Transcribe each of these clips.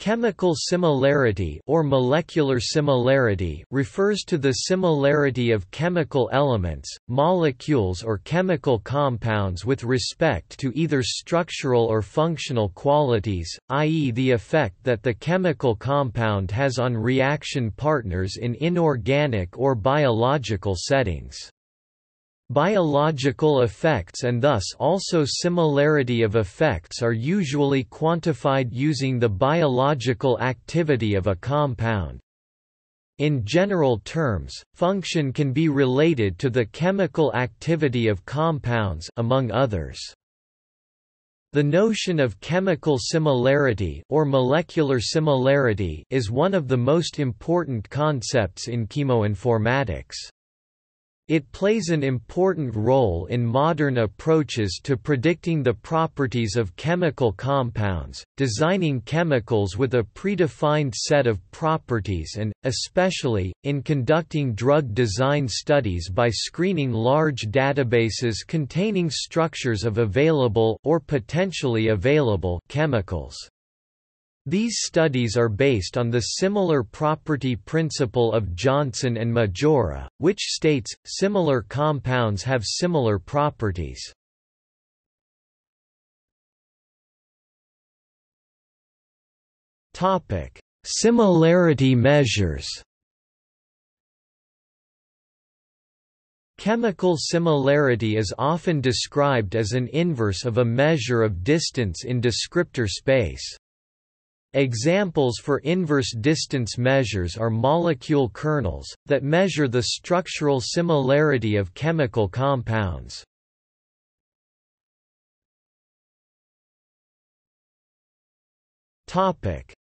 Chemical similarity or molecular similarity refers to the similarity of chemical elements, molecules or chemical compounds with respect to either structural or functional qualities, i.e. the effect that the chemical compound has on reaction partners in inorganic or biological settings. Biological effects and thus also similarity of effects are usually quantified using the biological activity of a compound. In general terms, function can be related to the chemical activity of compounds among others. The notion of chemical similarity or molecular similarity is one of the most important concepts in chemoinformatics. It plays an important role in modern approaches to predicting the properties of chemical compounds, designing chemicals with a predefined set of properties and, especially, in conducting drug design studies by screening large databases containing structures of available or potentially available chemicals. These studies are based on the similar property principle of Johnson and Maggiora, which states, similar compounds have similar properties. Similarity measures Chemical similarity is often described as an inverse of a measure of distance in descriptor space. Examples for inverse distance measures are molecule kernels, that measure the structural similarity of chemical compounds.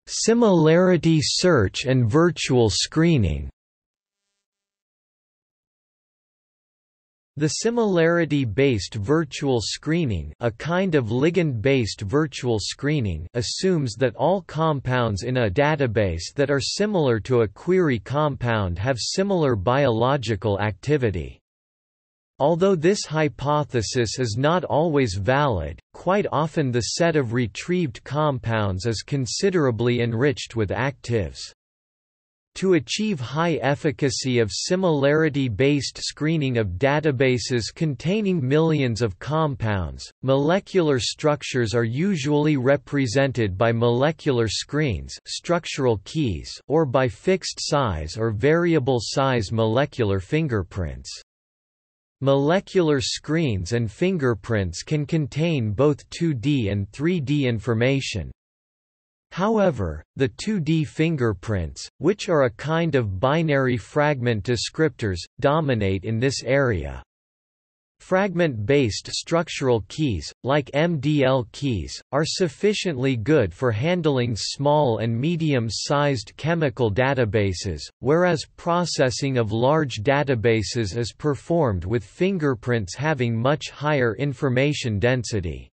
Similarity search and virtual screening The similarity-based virtual screening a kind of ligand-based virtual screening assumes that all compounds in a database that are similar to a query compound have similar biological activity. Although this hypothesis is not always valid, quite often the set of retrieved compounds is considerably enriched with actives. To achieve high efficacy of similarity-based screening of databases containing millions of compounds, molecular structures are usually represented by molecular screens structural keys or by fixed size or variable size molecular fingerprints. Molecular screens and fingerprints can contain both 2D and 3D information, However, the 2D fingerprints, which are a kind of binary fragment descriptors, dominate in this area. Fragment-based structural keys, like MDL keys, are sufficiently good for handling small and medium-sized chemical databases, whereas processing of large databases is performed with fingerprints having much higher information density.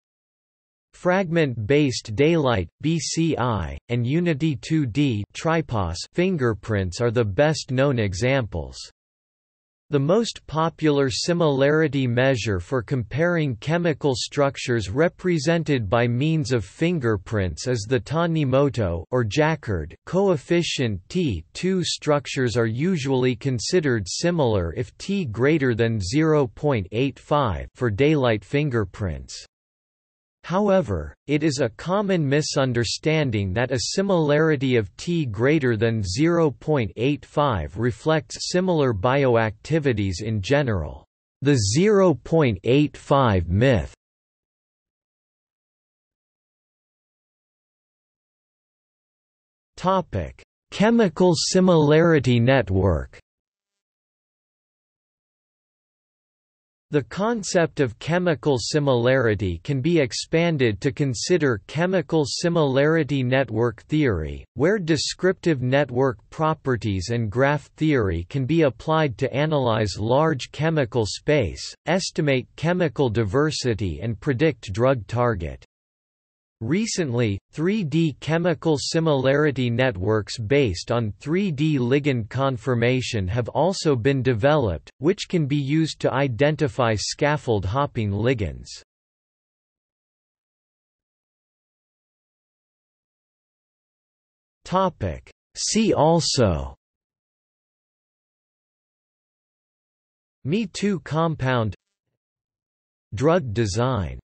Fragment-based daylight (BCI) and Unity 2D (TRIPOS) fingerprints are the best known examples. The most popular similarity measure for comparing chemical structures represented by means of fingerprints is the Tanimoto or Jaccard coefficient T. Two structures are usually considered similar if T greater than 0.85 for daylight fingerprints. However, it is a common misunderstanding that a similarity of T greater than 0.85 reflects similar bioactivities in general. The 0.85 myth Chemical similarity network The concept of chemical similarity can be expanded to consider chemical similarity network theory, where descriptive network properties and graph theory can be applied to analyze large chemical space, estimate chemical diversity and predict drug target. Recently, 3D chemical similarity networks based on 3D ligand conformation have also been developed, which can be used to identify scaffold hopping ligands. See also. Me Too compound. Drug design